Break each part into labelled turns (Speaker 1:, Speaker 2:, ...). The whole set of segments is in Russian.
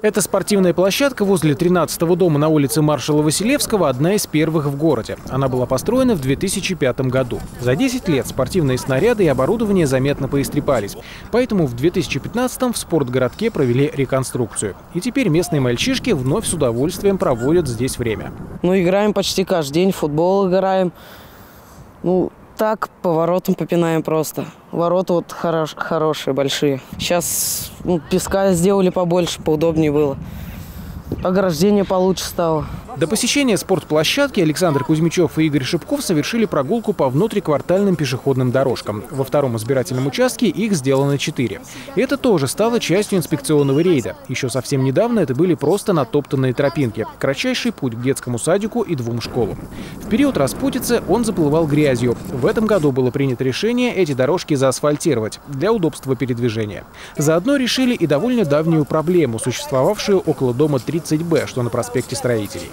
Speaker 1: Эта спортивная площадка возле 13-го дома на улице маршала Василевского одна из первых в городе. Она была построена в 2005 году. За 10 лет спортивные снаряды и оборудование заметно поистрепались. Поэтому в 2015 в спортгородке провели реконструкцию. И теперь местные мальчишки вновь с удовольствием проводят здесь время.
Speaker 2: Ну, играем почти каждый день, футбол играем. Ну, так, по воротам попинаем просто. Ворота вот хорош, хорошие, большие. Сейчас ну, песка сделали побольше, поудобнее было. Ограждение получше стало.
Speaker 1: До посещения спортплощадки Александр Кузьмичев и Игорь Шипков совершили прогулку по внутриквартальным пешеходным дорожкам. Во втором избирательном участке их сделано четыре. Это тоже стало частью инспекционного рейда. Еще совсем недавно это были просто натоптанные тропинки. Кратчайший путь к детскому садику и двум школам. В период распутицы он заплывал грязью. В этом году было принято решение эти дорожки заасфальтировать для удобства передвижения. Заодно решили и довольно давнюю проблему, существовавшую около дома 30Б, что на проспекте Строителей.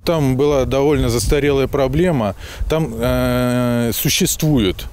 Speaker 3: Там была довольно застарелая проблема. Там э, существует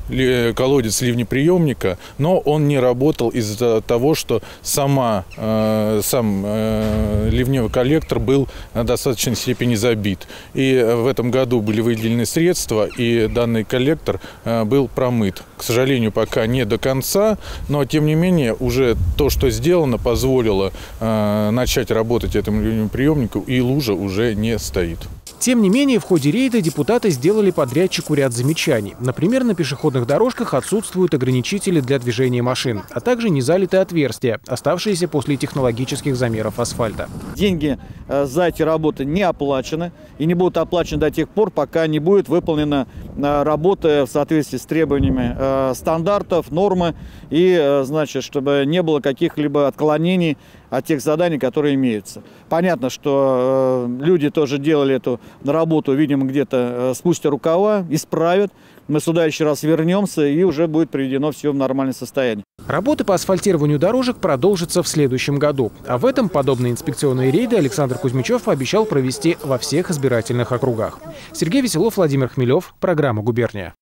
Speaker 3: колодец ливнеприемника, но он не работал из-за того, что сама, э, сам э, ливневый коллектор был на достаточной степени забит. И в этом году были выделены средства, и данный коллектор э, был промыт. К сожалению, пока не до конца, но тем не менее уже то, что сделано, позволило э, начать работать этому ливнеприемнику, и лужа уже не стоит.
Speaker 1: Тем не менее, в ходе рейда депутаты сделали подрядчику ряд замечаний. Например, на пешеходных дорожках отсутствуют ограничители для движения машин, а также незалитые отверстия, оставшиеся после технологических замеров асфальта.
Speaker 4: Деньги э, за эти работы не оплачены и не будут оплачены до тех пор, пока не будет выполнена э, работа в соответствии с требованиями э, стандартов, нормы и, значит, чтобы не было каких-либо отклонений от тех заданий, которые имеются. Понятно, что э, люди тоже делали эту работу, видимо, где-то э, спустя рукава, исправят. Мы сюда еще раз вернемся, и уже будет приведено все в нормальное состояние.
Speaker 1: Работы по асфальтированию дорожек продолжатся в следующем году. А в этом подобные инспекционные рейды Александр Кузьмичев обещал провести во всех избирательных округах. Сергей Веселов, Владимир Хмелев. Программа «Губерния».